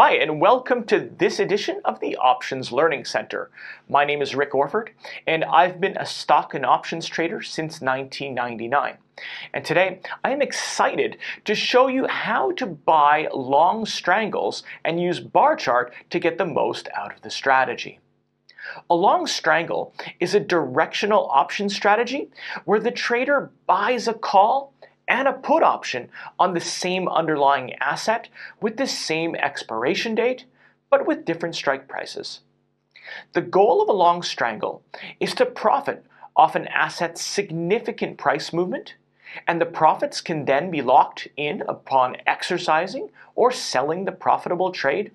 Hi, and welcome to this edition of the Options Learning Center. My name is Rick Orford, and I've been a stock and options trader since 1999. And today, I am excited to show you how to buy long strangles and use Barchart to get the most out of the strategy. A long strangle is a directional option strategy where the trader buys a call and a put option on the same underlying asset with the same expiration date, but with different strike prices. The goal of a long strangle is to profit off an asset's significant price movement, and the profits can then be locked in upon exercising or selling the profitable trade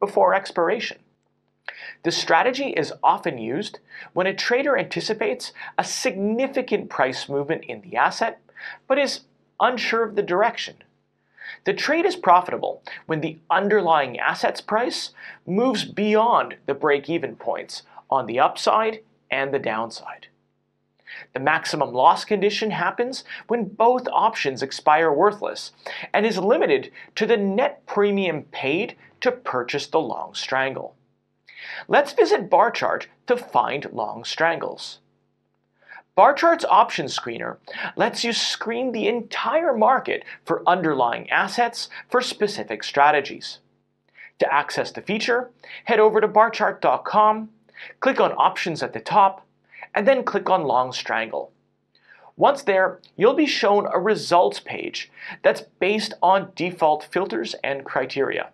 before expiration. The strategy is often used when a trader anticipates a significant price movement in the asset, but is unsure of the direction. The trade is profitable when the underlying assets price moves beyond the break-even points on the upside and the downside. The maximum loss condition happens when both options expire worthless and is limited to the net premium paid to purchase the long strangle. Let's visit Barchart to find long strangles. Barchart's option screener lets you screen the entire market for underlying assets for specific strategies. To access the feature, head over to barchart.com, click on Options at the top, and then click on Long Strangle. Once there, you'll be shown a results page that's based on default filters and criteria.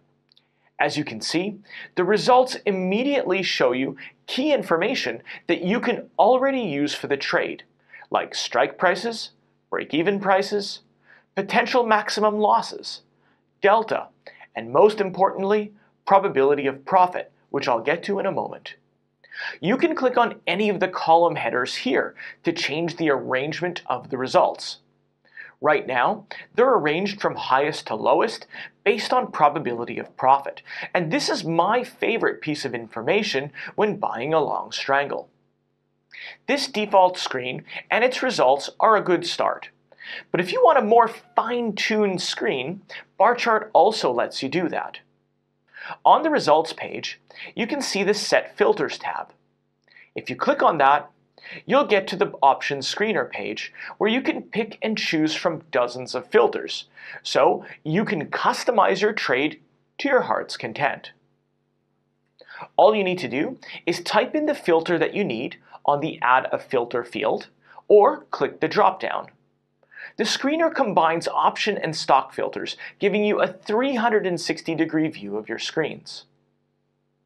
As you can see, the results immediately show you key information that you can already use for the trade, like strike prices, break-even prices, potential maximum losses, delta, and most importantly, probability of profit, which I'll get to in a moment. You can click on any of the column headers here to change the arrangement of the results. Right now, they're arranged from highest to lowest based on probability of profit. And this is my favorite piece of information when buying a long strangle. This default screen and its results are a good start. But if you want a more fine-tuned screen, Barchart also lets you do that. On the results page, you can see the Set Filters tab. If you click on that, you'll get to the options screener page where you can pick and choose from dozens of filters. So you can customize your trade to your heart's content. All you need to do is type in the filter that you need on the Add a Filter field or click the drop-down. The screener combines option and stock filters, giving you a 360 degree view of your screens.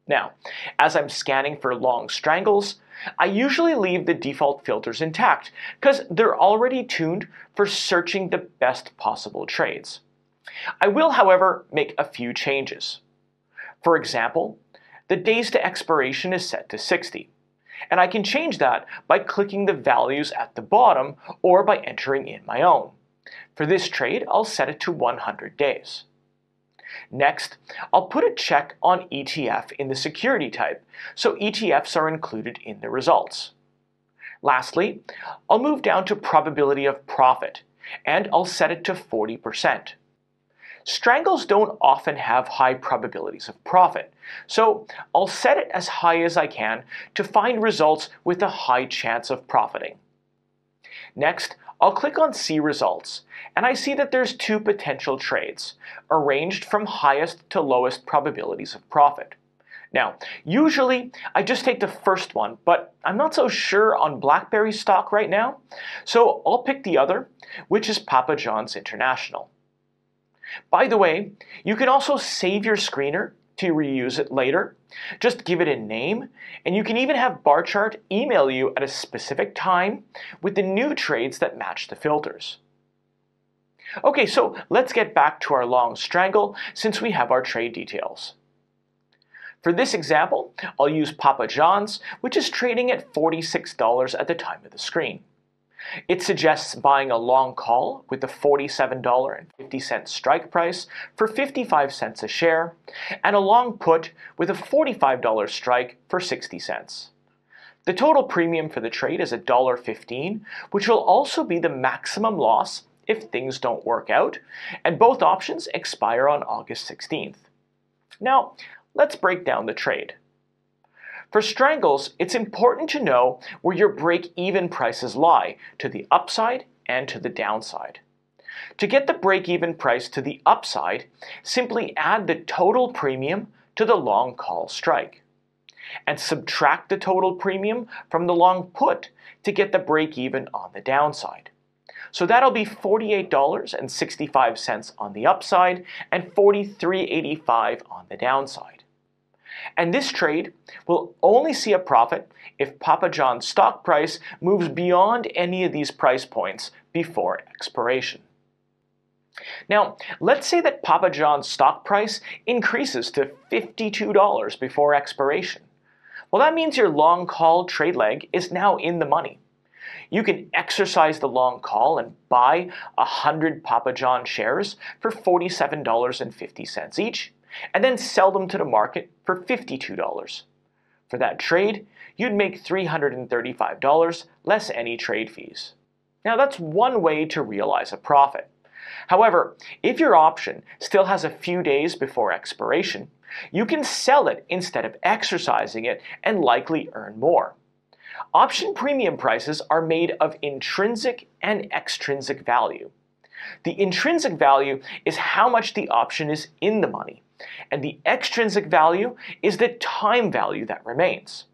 Now, as I'm scanning for long strangles, I usually leave the default filters intact because they're already tuned for searching the best possible trades. I will, however, make a few changes. For example, the days to expiration is set to 60, and I can change that by clicking the values at the bottom or by entering in my own. For this trade, I'll set it to 100 days. Next, I'll put a check on ETF in the security type, so ETFs are included in the results. Lastly, I'll move down to probability of profit, and I'll set it to 40%. Strangles don't often have high probabilities of profit, so I'll set it as high as I can to find results with a high chance of profiting. Next, I'll click on See Results, and I see that there's two potential trades, arranged from highest to lowest probabilities of profit. Now, usually I just take the first one, but I'm not so sure on BlackBerry stock right now, so I'll pick the other, which is Papa John's International. By the way, you can also save your screener to reuse it later. Just give it a name, and you can even have Barchart email you at a specific time with the new trades that match the filters. Okay, so let's get back to our long strangle since we have our trade details. For this example, I'll use Papa John's, which is trading at $46 at the time of the screen. It suggests buying a long call with a $47.50 strike price for 55 cents a share, and a long put with a $45 strike for 60 cents. The total premium for the trade is $1.15, which will also be the maximum loss if things don't work out, and both options expire on August 16th. Now, let's break down the trade. For strangles, it's important to know where your break-even prices lie to the upside and to the downside. To get the break-even price to the upside, simply add the total premium to the long call strike and subtract the total premium from the long put to get the break-even on the downside. So that'll be $48.65 on the upside and $43.85 on the downside. And this trade will only see a profit if Papa John's stock price moves beyond any of these price points before expiration. Now, let's say that Papa John's stock price increases to $52 before expiration. Well, that means your long call trade leg is now in the money. You can exercise the long call and buy 100 Papa John shares for $47.50 each, and then sell them to the market for $52. For that trade, you'd make $335 less any trade fees. Now that's one way to realize a profit. However, if your option still has a few days before expiration, you can sell it instead of exercising it and likely earn more. Option premium prices are made of intrinsic and extrinsic value. The intrinsic value is how much the option is in the money, and the extrinsic value is the time value that remains.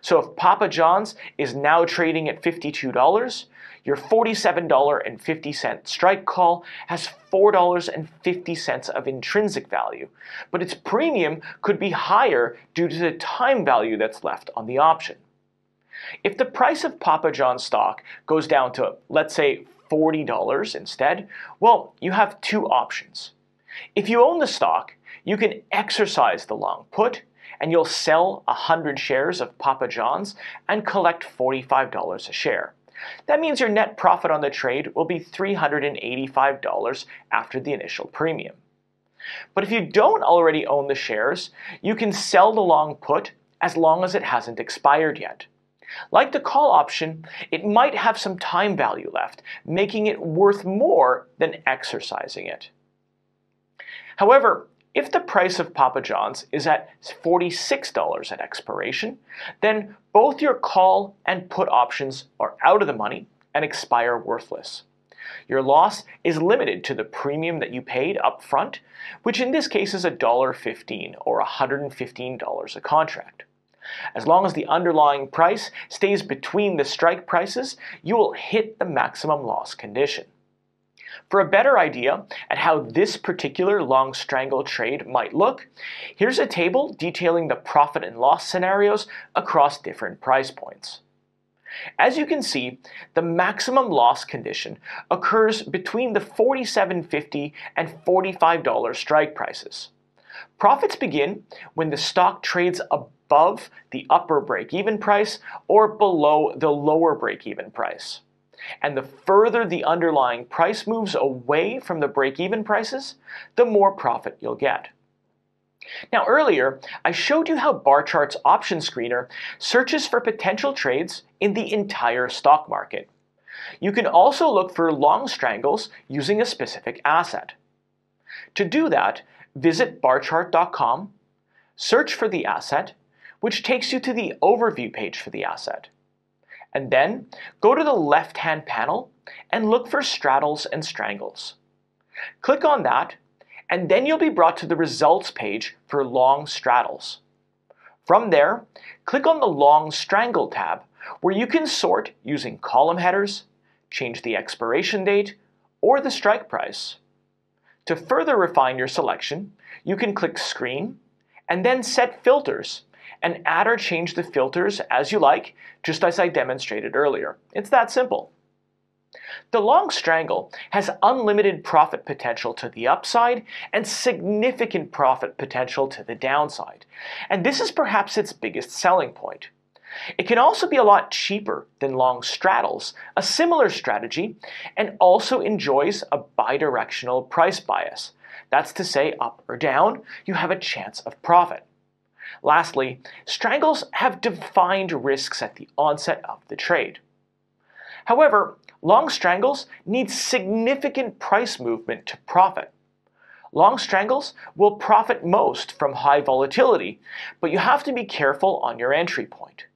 So if Papa John's is now trading at $52, your $47.50 strike call has $4.50 of intrinsic value, but its premium could be higher due to the time value that's left on the option. If the price of Papa John's stock goes down to, let's say, $40 instead, well, you have two options. If you own the stock, you can exercise the long put and you'll sell 100 shares of Papa John's and collect $45 a share. That means your net profit on the trade will be $385 after the initial premium. But if you don't already own the shares, you can sell the long put as long as it hasn't expired yet. Like the call option, it might have some time value left, making it worth more than exercising it. However, if the price of Papa John's is at $46 at expiration, then both your call and put options are out of the money and expire worthless. Your loss is limited to the premium that you paid up front, which in this case is $1.15 or $115 a contract. As long as the underlying price stays between the strike prices, you will hit the maximum loss condition. For a better idea at how this particular long strangle trade might look, here's a table detailing the profit and loss scenarios across different price points. As you can see, the maximum loss condition occurs between the $47.50 and $45 strike prices. Profits begin when the stock trades above the upper break-even price or below the lower break-even price. And the further the underlying price moves away from the break-even prices, the more profit you'll get. Now earlier, I showed you how Barchart's option screener searches for potential trades in the entire stock market. You can also look for long strangles using a specific asset. To do that, visit barchart.com, search for the asset, which takes you to the overview page for the asset. And then go to the left-hand panel and look for straddles and strangles. Click on that, and then you'll be brought to the results page for long straddles. From there, click on the Long Strangle tab, where you can sort using column headers, change the expiration date, or the strike price. To further refine your selection, you can click Screen, and then Set Filters and add or change the filters as you like, just as I demonstrated earlier. It's that simple. The long strangle has unlimited profit potential to the upside and significant profit potential to the downside. And this is perhaps its biggest selling point. It can also be a lot cheaper than long straddles, a similar strategy, and also enjoys a bidirectional price bias. That's to say, up or down, you have a chance of profit. Lastly, strangles have defined risks at the onset of the trade. However, long strangles need significant price movement to profit. Long strangles will profit most from high volatility, but you have to be careful on your entry point.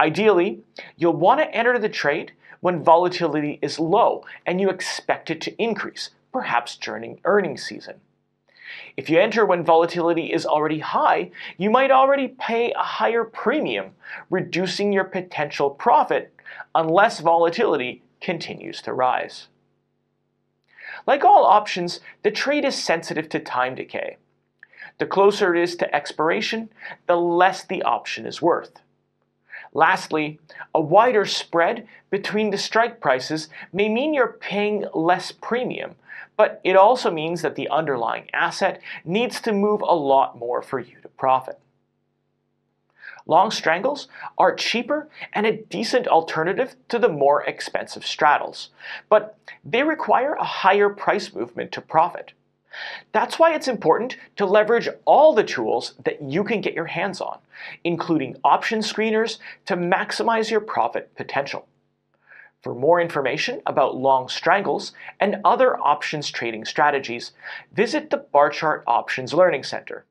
Ideally, you'll want to enter the trade when volatility is low and you expect it to increase, perhaps during earnings season. If you enter when volatility is already high, you might already pay a higher premium, reducing your potential profit unless volatility continues to rise. Like all options, the trade is sensitive to time decay. The closer it is to expiration, the less the option is worth. Lastly, a wider spread between the strike prices may mean you're paying less premium, but it also means that the underlying asset needs to move a lot more for you to profit. Long strangles are cheaper and a decent alternative to the more expensive straddles, but they require a higher price movement to profit. That's why it's important to leverage all the tools that you can get your hands on, including option screeners to maximize your profit potential. For more information about long strangles and other options trading strategies, visit the Barchart Options Learning Center.